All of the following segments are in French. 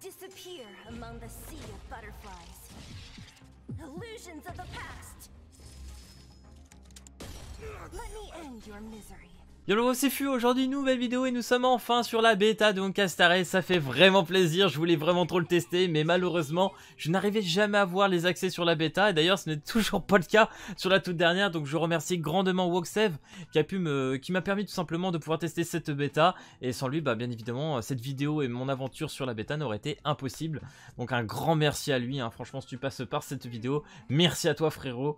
disappear among the sea of butterflies. Illusions of the past. Let me end your misery. Yo c'est Fu, aujourd'hui nouvelle vidéo et nous sommes enfin sur la bêta de Honkastare, ça fait vraiment plaisir, je voulais vraiment trop le tester mais malheureusement je n'arrivais jamais à voir les accès sur la bêta. Et d'ailleurs ce n'est toujours pas le cas sur la toute dernière. Donc je remercie grandement Woksev qui a pu me, m'a permis tout simplement de pouvoir tester cette bêta. Et sans lui bah bien évidemment cette vidéo et mon aventure sur la bêta n'aurait été impossible donc un grand merci à lui, hein. franchement si tu passes par cette vidéo, merci à toi frérot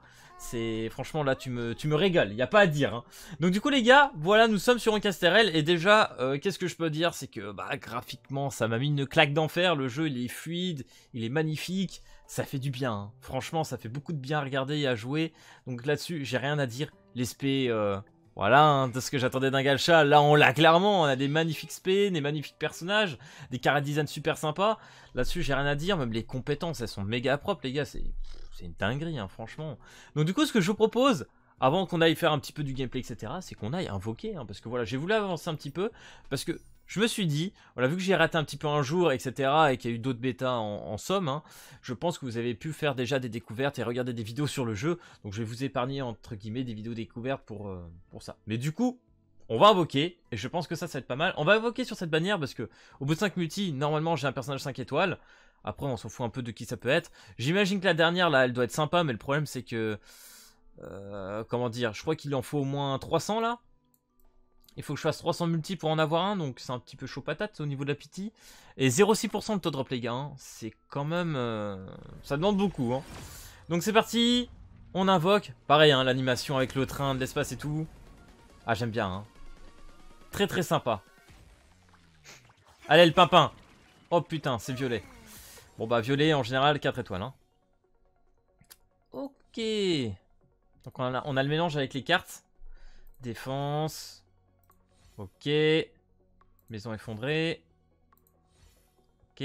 franchement là tu me, tu me régales, il n'y a pas à dire. Hein. Donc du coup les gars, voilà nous sommes sur un Casterel et déjà euh, qu'est-ce que je peux dire? C'est que bah graphiquement ça m'a mis une claque d'enfer, le jeu il est fluide, il est magnifique, ça fait du bien. Hein. Franchement ça fait beaucoup de bien à regarder et à jouer. Donc là-dessus j'ai rien à dire. L'esprit euh, voilà, hein, de ce que j'attendais d'un gacha, là on l'a clairement, on a des magnifiques spé, des magnifiques personnages, des cara design super sympas. Là-dessus j'ai rien à dire, même les compétences elles sont méga propres les gars, c'est c'est une dinguerie, hein, franchement. Donc du coup, ce que je vous propose, avant qu'on aille faire un petit peu du gameplay, etc., c'est qu'on aille invoquer, hein, parce que voilà, j'ai voulu avancer un petit peu, parce que je me suis dit, voilà, vu que j'ai raté un petit peu un jour, etc., et qu'il y a eu d'autres bêtas en, somme, hein, je pense que vous avez pu faire déjà des découvertes et regarder des vidéos sur le jeu, donc je vais vous épargner, entre guillemets, des vidéos découvertes pour, euh, pour ça. Mais du coup, on va invoquer, et je pense que ça, ça va être pas mal. On va invoquer sur cette bannière, parce que au bout de 5 multi, normalement, j'ai un personnage 5 étoiles, après, on s'en fout un peu de qui ça peut être. J'imagine que la dernière, là, elle doit être sympa, mais le problème, c'est que... Euh, comment dire Je crois qu'il en faut au moins 300, là. Il faut que je fasse 300 multi pour en avoir un, donc c'est un petit peu chaud patate au niveau de la pity. Et 0,6% le taux de drop, les gars. Hein. C'est quand même... Euh, ça demande beaucoup, hein. Donc c'est parti On invoque. Pareil, hein, l'animation avec le train de l'espace et tout. Ah, j'aime bien, hein. Très très sympa. Allez, le pimpin Oh putain, c'est violet. Bon bah violet en général 4 étoiles. Hein. Ok. Donc on a, le mélange avec les cartes. Défense. Ok. Maison effondrée. Ok.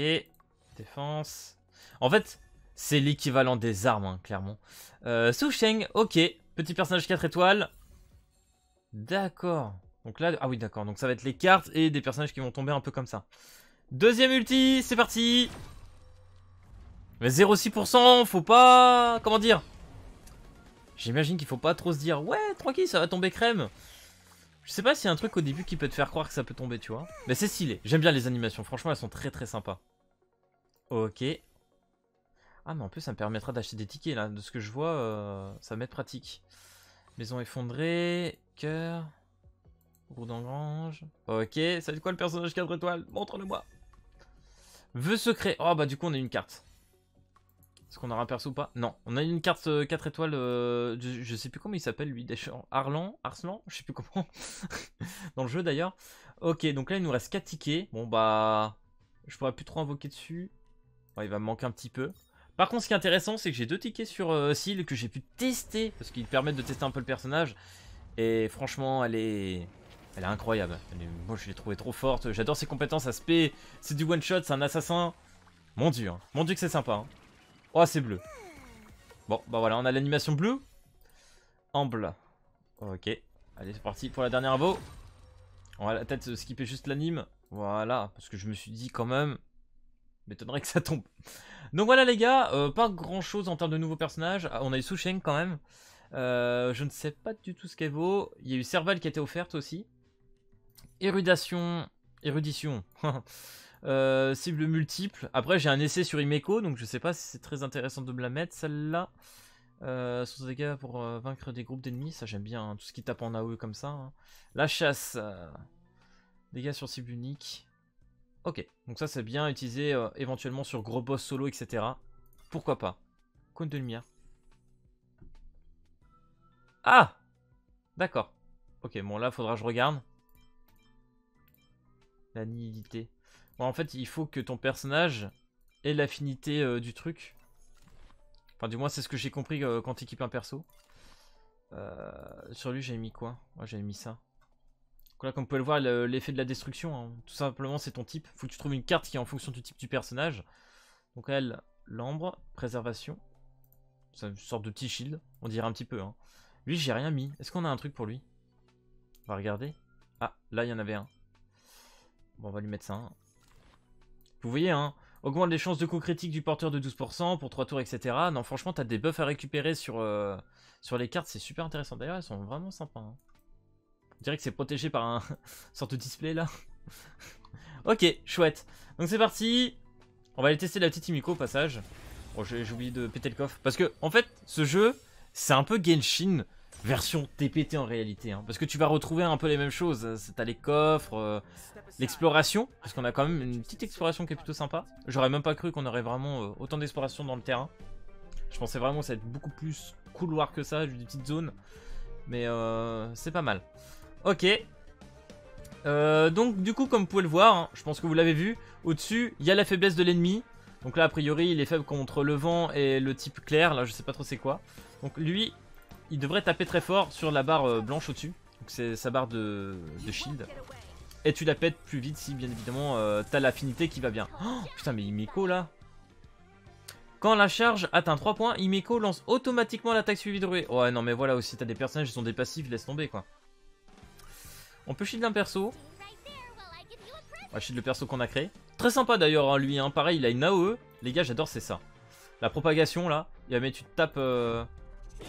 Défense. En fait, c'est l'équivalent des armes, hein, clairement. Euh, Sheng, ok. Petit personnage 4 étoiles. D'accord. Donc là, ah oui, d'accord. Donc ça va être les cartes et des personnages qui vont tomber un peu comme ça. Deuxième ulti, c'est parti mais 0,6%, faut pas... Comment dire? J'imagine qu'il faut pas trop se dire Ouais, tranquille, ça va tomber crème Je sais pas s'il y a un truc au début qui peut te faire croire que ça peut tomber, tu vois. Mais c'est stylé, j'aime bien les animations, franchement elles sont très très sympas. Ok. Ah mais en plus ça me permettra d'acheter des tickets là, de ce que je vois, euh, ça va m'être pratique. Maison effondrée, cœur, roue d'engrange. Ok, ça fait quoi le personnage 4 étoiles? Montre-le-moi. Vœu secret. Oh bah du coup on a une carte. Est-ce qu'on aura un perso ou pas? Non, on a une carte 4 euh, étoiles, euh, je, sais plus comment il s'appelle lui, Arlan Arslan Je sais plus comment. Dans le jeu d'ailleurs. Ok, donc là il nous reste 4 tickets. Bon bah, je pourrais plus trop invoquer dessus. il va me manquer un petit peu. Par contre, ce qui est intéressant, c'est que j'ai deux tickets sur euh, Seal que j'ai pu tester, parce qu'ils permettent de tester un peu le personnage. Et franchement, elle est... Elle est incroyable. Moi, je l'ai trouvée trop forte. J'adore ses compétences. Aspect, c'est du one shot, c'est un assassin. Mon dieu, hein. mon dieu que c'est sympa. Hein. Oh, c'est bleu. Bon, bah voilà, on a l'animation bleue. En bleu. Ok. Allez, c'est parti pour la dernière invo. On va peut-être skipper juste l'anime. Voilà, parce que je me suis dit quand même... M'étonnerait que ça tombe. Donc voilà les gars, euh, pas grand chose en termes de nouveaux personnages. Ah, on a eu Susheng quand même. Euh, je ne sais pas du tout ce qu'elle vaut. Il y a eu Serval qui a été offerte aussi. Érudation. Érudition. Euh, cible multiple. Après, j'ai un essai sur Imeco, donc je sais pas si c'est très intéressant de me la mettre, celle-là. Euh, sur dégâts pour euh, vaincre des groupes d'ennemis, ça j'aime bien, hein, tout ce qui tape en AOE comme ça. Hein. La chasse, euh, dégâts sur cible unique. Ok, donc ça c'est bien utilisé éventuellement sur gros boss solo, etc. Pourquoi pas? Cône de lumière. Ah D'accord. Ok, bon là faudra que je regarde. La nihilité en fait, il faut que ton personnage ait l'affinité euh, du truc. Enfin, du moins, c'est ce que j'ai compris euh, quand tu équipes un perso. Euh, sur lui, j'avais mis quoi? Moi, j'avais mis ça. Donc là, comme vous pouvez le voir, l'effet de la destruction, hein. tout simplement, c'est ton type. Faut que tu trouves une carte qui est en fonction du type du personnage. Donc elle, l'ambre, préservation. C'est une sorte de petit shield, on dirait un petit peu. Hein. Lui, j'ai rien mis. Est-ce qu'on a un truc pour lui? On va regarder. Ah, là, il y en avait un. Bon, on va lui mettre ça. Vous voyez, hein, Augmente les chances de coup critique du porteur de 12% pour 3 tours, etc. Non, franchement, t'as des buffs à récupérer sur, euh, sur les cartes, c'est super intéressant. D'ailleurs, elles sont vraiment sympas. hein. On dirait que c'est protégé par un sorte de display là. ok, chouette. Donc c'est parti. On va aller tester la petite Imiko au passage. Bon, j'ai j'ai oublié de péter le coffre. Parce que, en fait, ce jeu, c'est un peu Genshin version TPT en réalité. hein. Parce que tu vas retrouver un peu les mêmes choses. T'as les coffres, euh, l'exploration. Parce qu'on a quand même une petite exploration qui est plutôt sympa. J'aurais même pas cru qu'on aurait vraiment euh, autant d'exploration dans le terrain. Je pensais vraiment que ça allait être beaucoup plus couloir que ça, des petites zones. Mais euh, c'est pas mal. Ok. Donc du coup, comme vous pouvez le voir, hein, je pense que vous l'avez vu, au-dessus, il y a la faiblesse de l'ennemi. Donc là, a priori, il est faible contre le vent et le type clair. Là, je sais pas trop c'est quoi. Donc lui, il devrait taper très fort sur la barre euh, blanche au-dessus. Donc c'est sa barre de, de shield. Et tu la pètes plus vite si, bien évidemment, euh, t'as l'affinité qui va bien. Oh, putain, mais Imeko, là quand la charge atteint 3 points, Imeko lance automatiquement l'attaque suivie de ruée. Ouais, non, mais voilà aussi, t'as des personnages qui sont des passifs, laisse tomber quoi. On peut shield un perso. On va shield le perso qu'on a créé. Très sympa d'ailleurs, hein, lui. Hein. Pareil, il a une AOE. Les gars, j'adore, c'est ça. La propagation là. Et mais tu tapes. euh,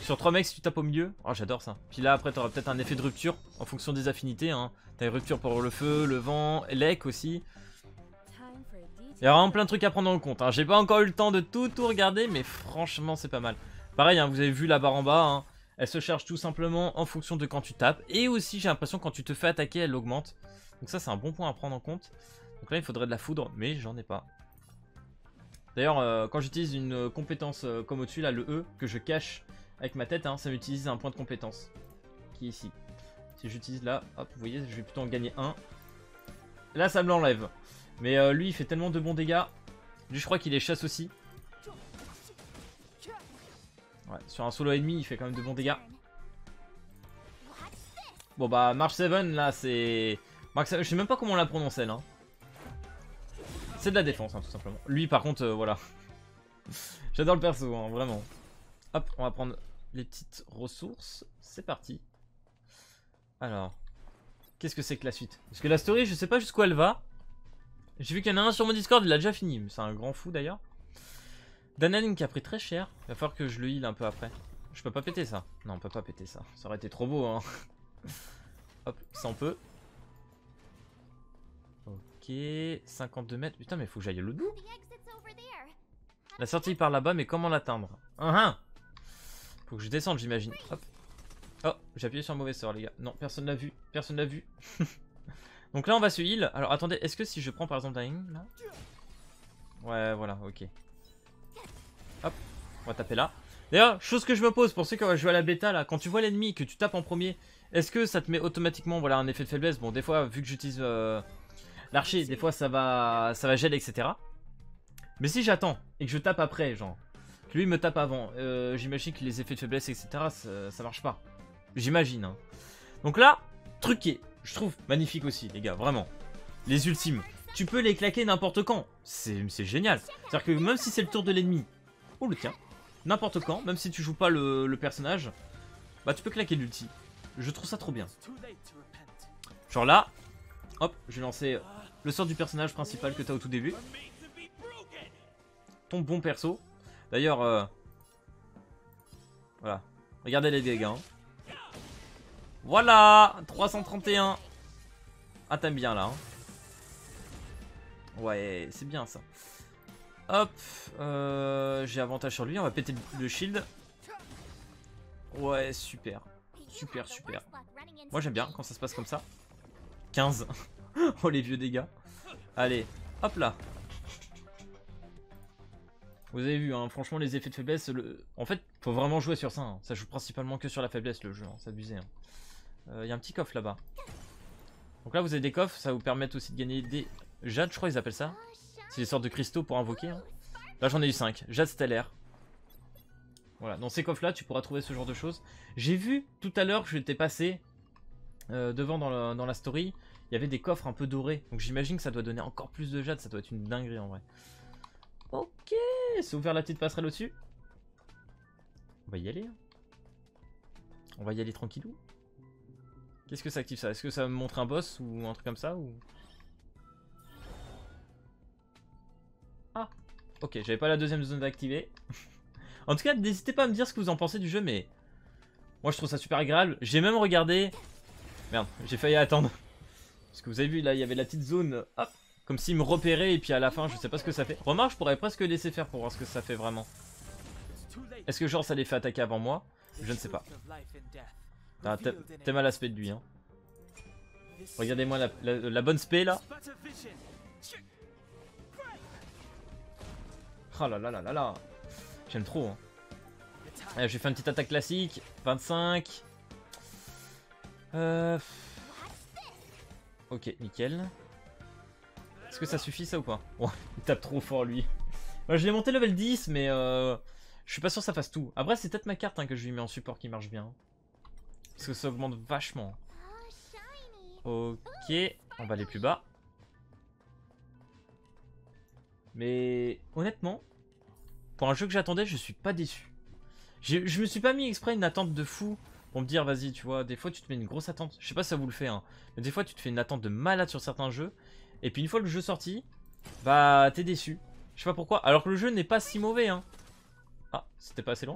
Sur 3 mecs, si tu tapes au milieu. Oh, j'adore ça. Puis là, après, t'auras peut-être un effet de rupture en fonction des affinités. Hein. T'as une rupture pour le feu, le vent, l'ec aussi. Il y a vraiment plein de trucs à prendre en compte. hein. J'ai pas encore eu le temps de tout, regarder, mais franchement, c'est pas mal. Pareil, hein, vous avez vu la barre en bas. Elle se charge tout simplement en fonction de quand tu tapes. Et aussi, j'ai l'impression, quand tu te fais attaquer, elle augmente. Donc ça, c'est un bon point à prendre en compte. Donc là, il faudrait de la foudre, mais j'en ai pas. D'ailleurs, euh, quand j'utilise une euh, compétence euh, comme au-dessus, là, le E, que je cache avec ma tête, hein, ça m'utilise un point de compétence. Qui est ici. Si j'utilise là, hop, vous voyez, je vais plutôt en gagner un. Là, ça me l'enlève. Mais euh, lui, il fait tellement de bons dégâts. Lui, je crois qu'il est chasse aussi. Ouais, sur un solo ennemi, il fait quand même de bons dégâts. Bon bah, March 7, là, c'est... Je sais même pas comment on la prononce, elle. Hein. C'est de la défense, hein, tout simplement. Lui, par contre, euh, voilà. J'adore le perso, hein, vraiment. Hop, on va prendre les petites ressources. C'est parti. Alors, qu'est-ce que c'est que la suite? Parce que la story, je sais pas jusqu'où elle va. J'ai vu qu'il y en a un sur mon Discord, il l'a déjà fini. C'est un grand fou d'ailleurs. Danaline qui a pris très cher. Il va falloir que je le heal un peu après. Je peux pas péter ça. Non, on peut pas péter ça. Ça aurait été trop beau, hein. Hop, ça on peut. Ok, 52 mètres. Putain, mais faut que j'aille à l'autre bout. La sortie par là-bas, mais comment l'atteindre? Hein Faut que je descende, j'imagine. Hop. Oh, j'ai appuyé sur le mauvais sort, les gars. Non, personne l'a vu. Personne l'a vu. Donc là, on va se heal. Alors, attendez, est-ce que si je prends par exemple Dying, là? Ouais, voilà, ok. Hop, on va taper là. D'ailleurs, chose que je me pose pour ceux qui auraient joué à la bêta, là, quand tu vois l'ennemi que tu tapes en premier, est-ce que ça te met automatiquement voilà, un effet de faiblesse? Bon, des fois, vu que j'utilise euh, l'archer, des fois ça va, ça va gel, etc. Mais si j'attends et que je tape après, genre, lui me tape avant, euh, j'imagine que les effets de faiblesse, etc., ça, marche pas. J'imagine. hein. Donc là, truqué. Je trouve magnifique aussi, les gars, vraiment. Les ultimes. Tu peux les claquer n'importe quand. C'est génial. C'est-à-dire que même si c'est le tour de l'ennemi, ou le tien, n'importe quand, même si tu joues pas le, le personnage, bah tu peux claquer l'ulti. Je trouve ça trop bien. Genre là, hop, je vais lancer le sort du personnage principal que t'as au tout début. Ton bon perso. D'ailleurs, euh, voilà. Regardez les dégâts. hein. Voilà 331 Ah t'aimes bien là. hein. Ouais, c'est bien ça. Hop, euh, j'ai avantage sur lui, on va péter le shield. Ouais, super. Super, super. Moi j'aime bien quand ça se passe comme ça. 15. oh les vieux dégâts. Allez, hop là. Vous avez vu, hein, franchement les effets de faiblesse, le... en fait, faut vraiment jouer sur ça. hein. Ça joue principalement que sur la faiblesse le jeu, hein, c'est abusé. Il y a un petit coffre là-bas. Donc là vous avez des coffres, ça vous permettre aussi de gagner des jades, je crois ils appellent ça. C'est des sortes de cristaux pour invoquer. hein. Là j'en ai eu 5. Jade stellaire. Voilà, dans ces coffres là tu pourras trouver ce genre de choses. J'ai vu tout à l'heure que j'étais passé euh, devant dans la, dans la story. Il y avait des coffres un peu dorés. Donc j'imagine que ça doit donner encore plus de jade. Ça doit être une dinguerie en vrai. Ok, c'est ouvert la petite passerelle au-dessus. On va y aller. hein. On va y aller tranquillou. Qu'est-ce que ça active ça? Est-ce que ça me montre un boss ou un truc comme ça ou? Ah, ok, j'avais pas la deuxième zone d'activer. en tout cas, n'hésitez pas à me dire ce que vous en pensez du jeu, mais moi je trouve ça super agréable. J'ai même regardé. Merde, j'ai failli attendre. Parce que vous avez vu, là, il y avait la petite zone, comme s'il me repérait, et puis à la fin, je sais pas ce que ça fait. Remarque, je pourrais presque laisser faire pour voir ce que ça fait vraiment. Est-ce que genre ça les fait attaquer avant moi? Je ne sais pas. Ah, T'es mal l'aspect de lui, hein. Regardez-moi la, bonne spé là. Oh là là là là là. J'aime trop. Hein. Allez, j'ai fait une petite attaque classique. 25. Euh... Ok, nickel. Est-ce que ça suffit ça ou pas Il tape trop fort lui. je l'ai monté level 10 mais euh, je suis pas sûr que ça fasse tout. Après c'est peut-être ma carte hein, que je lui mets en support qui marche bien. Parce que ça augmente vachement. Ok, on va aller plus bas. Mais honnêtement, pour un jeu que j'attendais, je suis pas déçu. Je me suis pas mis exprès une attente de fou pour me dire, vas-y, tu vois, des fois tu te mets une grosse attente. Je sais pas si ça vous le fait, hein, mais des fois tu te fais une attente de malade sur certains jeux. Et puis une fois le jeu sorti, bah t'es déçu. Je sais pas pourquoi. Alors que le jeu n'est pas si mauvais, hein. Ah, c'était pas assez long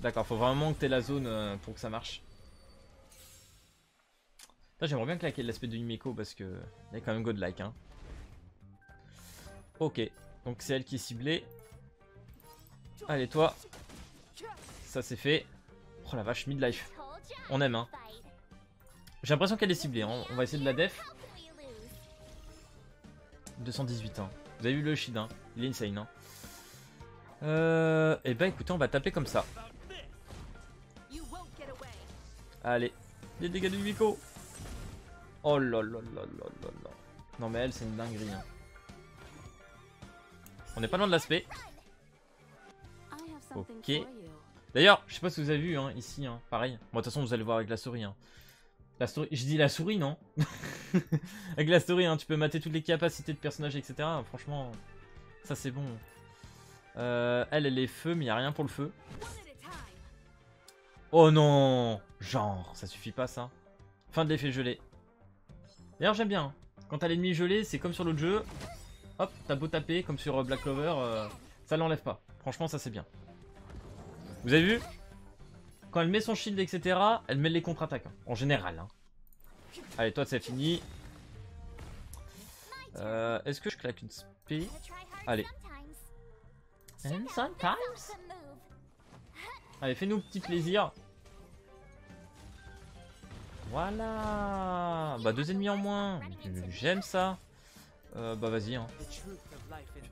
D'accord, faut vraiment que t'aies la zone euh, pour que ça marche. J'aimerais bien claquer l'aspect de Yumeko parce que il est quand même godlike. Hein. Ok, donc c'est elle qui est ciblée. Allez, toi. Ça c'est fait. Oh la vache, midlife. On aime, hein. J'ai l'impression qu'elle est ciblée. Hein. On va essayer de la def. 218, hein. Vous avez vu le shield, hein. Il est insane, hein. Euh, eh ben écoutez, on va taper comme ça. Allez, les dégâts de Yumiko. Oh là là là là là là. Non mais elle c'est une dinguerie. Hein. On est pas loin de l'aspect. Ok. D'ailleurs, je sais pas si vous avez vu hein, ici, hein, pareil. Bon, de toute façon, vous allez voir avec la souris. Hein. La souris, je dis la souris, non? Avec la souris, hein, tu peux mater toutes les capacités de personnages, etc. Franchement, ça c'est bon. Euh, elle, elle est feu, mais il a rien pour le feu. Oh non Genre, ça suffit pas ça. Fin de l'effet gelé. D'ailleurs, j'aime bien. Hein. Quand t'as l'ennemi gelé, c'est comme sur l'autre jeu. Hop, t'as beau taper, comme sur euh, Black Clover, euh, ça l'enlève pas. Franchement, ça c'est bien. Vous avez vu? Quand elle met son shield, etc., elle met les contre-attaques. Hein, en général. Hein. Allez, toi, c'est fini. Euh, Est-ce que je claque une spé? Allez. And sometimes? Allez, fais-nous petit plaisir. Voilà Bah deux ennemis en moins J'aime ça euh, Bah vas-y hein.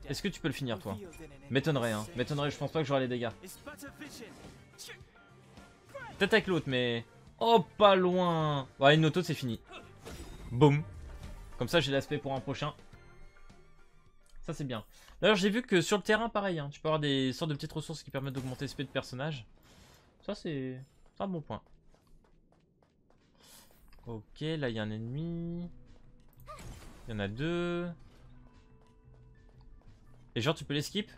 Est-ce que tu peux le finir toi? M'étonnerait hein. Je pense pas que j'aurai les dégâts. Peut-être avec l'autre mais... Oh pas loin Ouais une auto c'est fini. Boum Comme ça j'ai l'aspect pour un prochain. Ça c'est bien. D'ailleurs j'ai vu que sur le terrain pareil, hein, tu peux avoir des sortes de petites ressources qui permettent d'augmenter l'esprit de personnage. Ça c'est un bon point. Ok, là il y a un ennemi. Il y en a deux. Et genre tu peux les skip?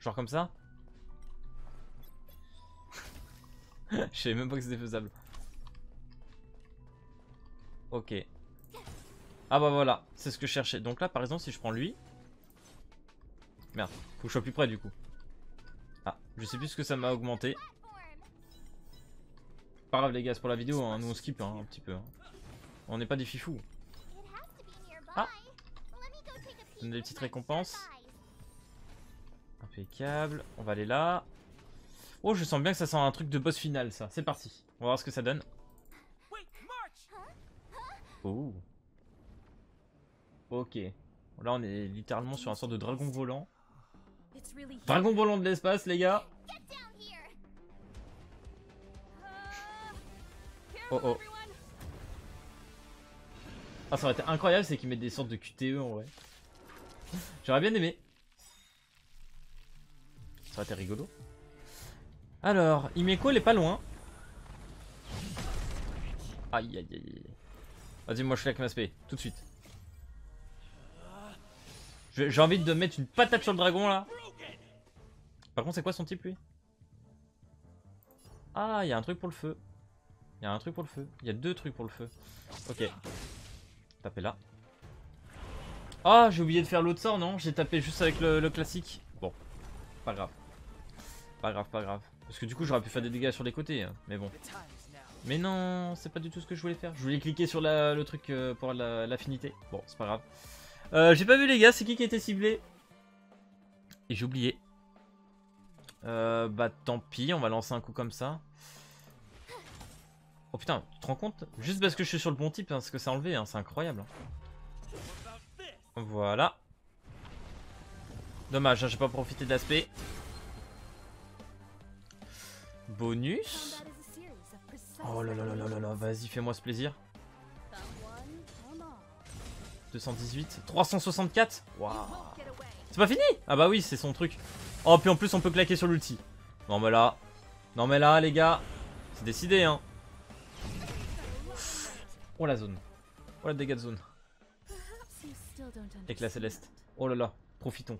Genre comme ça? Je savais même pas que c'était faisable. Ok. Ah bah voilà, c'est ce que je cherchais. Donc là par exemple si je prends lui. Merde, faut que je sois plus près du coup. Ah, je sais plus ce que ça m'a augmenté. Pas grave les gars, pour la vidéo, hein. nous on skip hein, un petit peu. Hein. On n'est pas des fifous. Ah On a des petites récompenses. Impeccable. On va aller là. Oh, je sens bien que ça sent un truc de boss final, ça. C'est parti. On va voir ce que ça donne. Oh. Ok. Là, on est littéralement sur un sort de dragon volant. Dragon volant de l'espace, les gars. Oh oh. Ah, ça aurait été incroyable, c'est qu'ils mettent des sortes de QTE en vrai. J'aurais bien aimé. Ça aurait été rigolo. Alors, Imeko, elle est pas loin. Aïe aïe aïe. Vas-y, moi je fais avec ma spé, tout de suite. J'ai envie de mettre une patate sur le dragon là. Par contre, c'est quoi son type lui? Ah, il y a un truc pour le feu. Il y a un truc pour le feu. Il y a deux trucs pour le feu. Ok. Tapez là. Ah, j'ai oublié de faire l'autre sort, non? J'ai tapé juste avec le classique. Bon, pas grave. Pas grave, pas grave. Parce que du coup, j'aurais pu faire des dégâts sur les côtés, hein, mais bon. Mais non, c'est pas du tout ce que je voulais faire. Je voulais cliquer sur le truc euh, pour la- l'affinité. bon, c'est pas grave. Euh, j'ai pas vu les gars, c'est qui qui a été ciblé? Et j'ai oublié. Euh, bah tant pis, on va lancer un coup comme ça. Oh putain, tu te rends compte? Juste parce que je suis sur le bon type, parce que c'est enlevé, hein, c'est incroyable. hein. Voilà. Dommage, hein, j'ai pas profité d'aspect. Bonus. Oh là là là là là là, vas-y, fais-moi ce plaisir. Found one, come on. 218, 364 Waouh. C'est pas fini? Ah bah oui, c'est son truc. Oh, puis en plus, on peut claquer sur l'ulti. Non mais là... Non mais là, les gars, c'est décidé, hein. Oh la zone. Oh la dégâts de zone. Éclat céleste. Oh là là, profitons.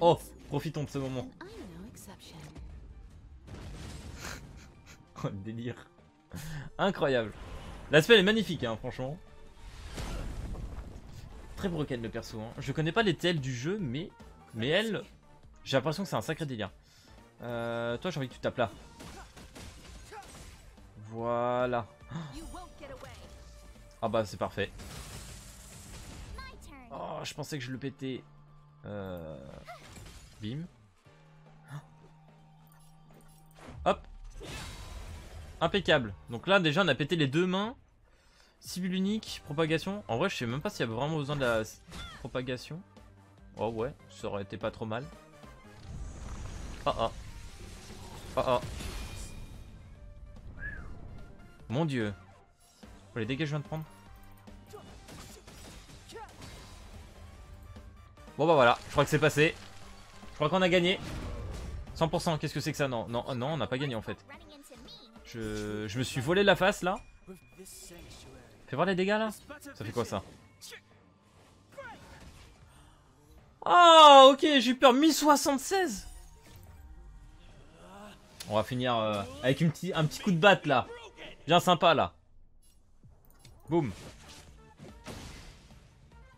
Oh, profitons de ce moment. Oh, le délire. Incroyable. L'aspect est magnifique, hein, franchement. Très broken le perso. Hein. Je connais pas les TL du jeu, mais, mais elle, j'ai l'impression que c'est un sacré délire. Euh, toi, j'ai envie que tu tapes là. Voilà. Ah bah, c'est parfait. Oh, je pensais que je le pétais. Euh... Bim. Hop. Impeccable. Donc là, déjà, on a pété les deux mains. Cible unique, propagation. En vrai, je sais même pas s'il y a vraiment besoin de la propagation. Oh ouais, ça aurait été pas trop mal. Oh oh. Oh oh. Mon dieu. Oh, les dégâts que je viens de prendre. Bon bah voilà, je crois que c'est passé. Je crois qu'on a gagné. 100%, qu'est-ce que c'est que ça? Non, non, non, on n'a pas gagné en fait. Je, je me suis volé la face là. Fais voir les dégâts là. Ça fait quoi ça? Oh ok, j'ai eu peur 1076 On va finir euh, avec une un petit coup de batte là. Bien sympa là. Boum.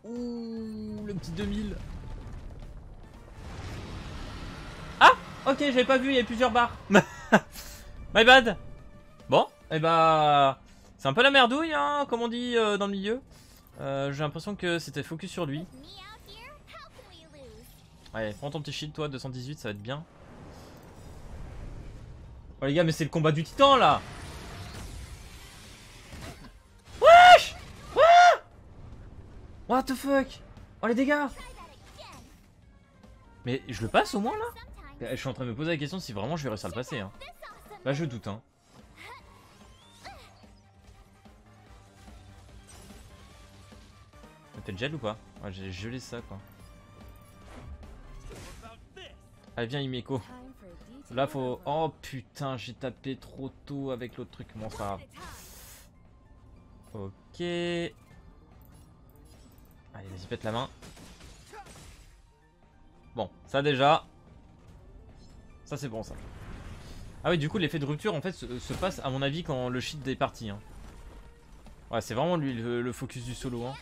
Ouh, le petit 2000. Ah Ok, j'avais pas vu, il y avait plusieurs barres. My bad. Bon, et bah... C'est un peu la merdouille, hein, comme on dit euh, dans le milieu. Euh, j'ai l'impression que c'était focus sur lui. Allez, prends ton petit shield, toi, 218, ça va être bien. Oh les gars, mais c'est le combat du titan là Wesh What What the fuck? Oh les dégâts. Mais je le passe au moins là? Je suis en train de me poser la question si vraiment je vais réussir à le passer. Hein. Bah je doute hein. T'es gel ou pas Ouais, j'ai gelé ça quoi. Allez viens Imeko. Là faut... Oh putain, j'ai tapé trop tôt avec l'autre truc. Bon, grave. Ok. Allez, vas-y, pète la main. Bon, ça déjà. Ça c'est bon ça. Ah oui, du coup, l'effet de rupture en fait se, se passe à mon avis quand le shit est parti. Hein. Ouais, c'est vraiment lui le, le focus du solo. Hein.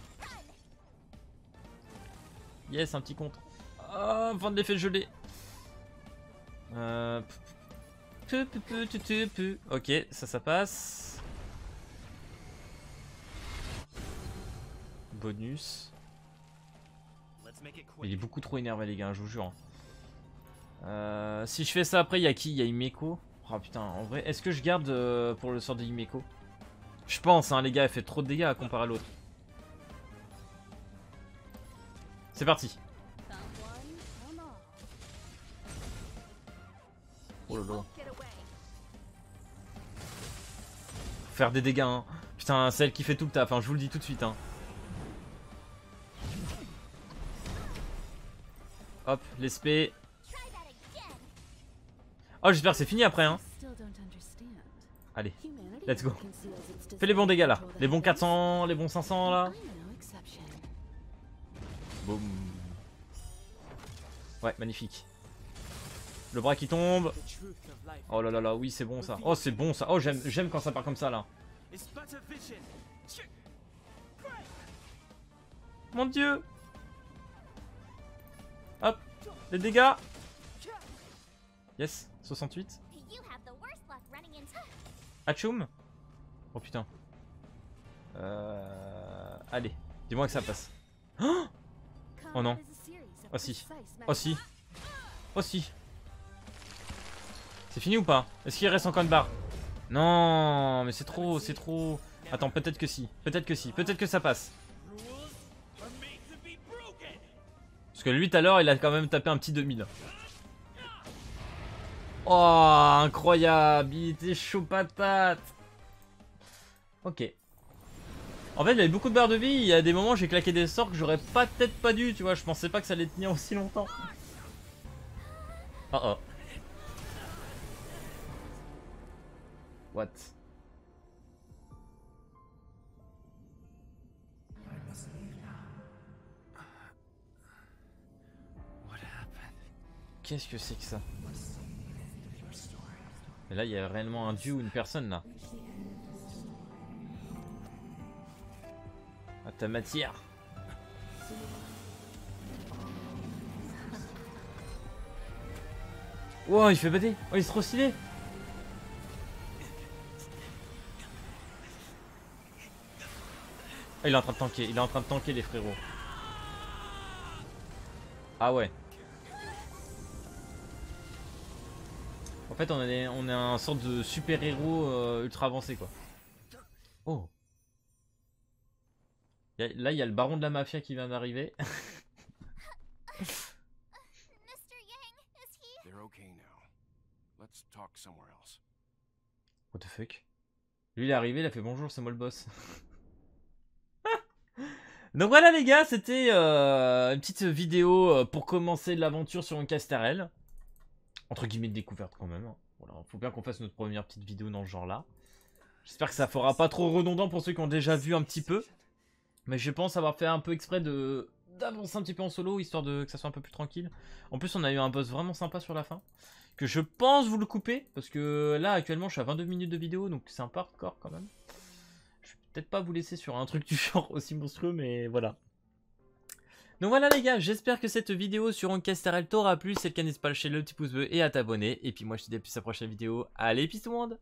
Yes, un petit contre. Ah, fin de l'effet gelé. Euh... Ok, ça, ça passe. Bonus. Il est beaucoup trop énervé, les gars, je vous jure. Euh, si je fais ça après, il y a qui? Il y a Imeko? Oh putain, en vrai, est-ce que je garde euh, pour le sort de Imeko? Je pense, hein, les gars, elle fait trop de dégâts à comparer à l'autre. C'est parti. Oh là là. Faire des dégâts, hein. Putain, c'est elle qui fait tout le taf, hein, je vous le dis tout de suite. Hein. Hop, l'espé. Oh, j'espère que c'est fini après, hein. Allez, let's go. Fais les bons dégâts là. Les bons heavens. 400, les bons 500 là. Boum. Ouais, magnifique. Le bras qui tombe. Oh là là là, oui, c'est bon ça. Oh, c'est bon ça. Oh, j'aime quand ça part comme ça là. Mon dieu Hop Les dégâts Yes 68 You have the worst luck running into. Hachoum Oh putain. Euh... Allez, dis-moi que ça passe. Oh non. Oh si. Oh si. Oh si. C'est fini ou pas? Est-ce qu'il reste encore une barre? Non, mais c'est trop, c'est trop. Attends, peut-être que si. Peut-être que si. Peut-être que ça passe. Parce que lui, tout à l'heure, il a quand même tapé un petit 2000. Oh, incroyable. Il était chaud patate. Ok. En fait, il avait beaucoup de barres de vie. Il y a des moments, j'ai claqué des sorts que j'aurais peut-être pas dû. Tu vois, je pensais pas que ça allait tenir aussi longtemps. Oh oh. What? Qu'est-ce que c'est que ça? Et là, il y a réellement un dieu ou une personne là. Ah, ta matière. Wow, il fait bader. Oh, il est trop stylé. Ah, il est en train de tanker. Il est en train de tanker les frérots. Ah ouais. Fait, on est, on est un sorte de super-héros euh, ultra avancé, quoi. Oh. Y a- Là, il y a le baron de la mafia qui vient d'arriver. Mr. Yang, is he? They're okay now. Let's talk somewhere else. What the fuck? Lui, il est arrivé, il a fait bonjour, c'est moi le boss. Donc voilà les gars, c'était euh, une petite vidéo euh, pour commencer l'aventure sur une Castarel. Entre guillemets découverte quand même. hein. Voilà, faut bien qu'on fasse notre première petite vidéo dans ce genre-là. J'espère que ça fera pas trop redondant pour ceux qui ont déjà vu un petit peu. Mais je pense avoir fait un peu exprès de d'avancer un petit peu en solo, histoire de que ça soit un peu plus tranquille. En plus, on a eu un boss vraiment sympa sur la fin. Que je pense vous le couper, parce que là, actuellement, je suis à 22 minutes de vidéo, donc c'est un hardcore quand même. Je vais peut-être pas vous laisser sur un truc du genre aussi monstrueux, mais voilà. Donc voilà les gars, j'espère que cette vidéo sur Oncasterel t'aura plu. Si c'est le cas, n'hésite pas à lâcher le petit pouce bleu et à t'abonner. Et puis moi, je te dis à plus à la prochaine vidéo. Allez, peace tout monde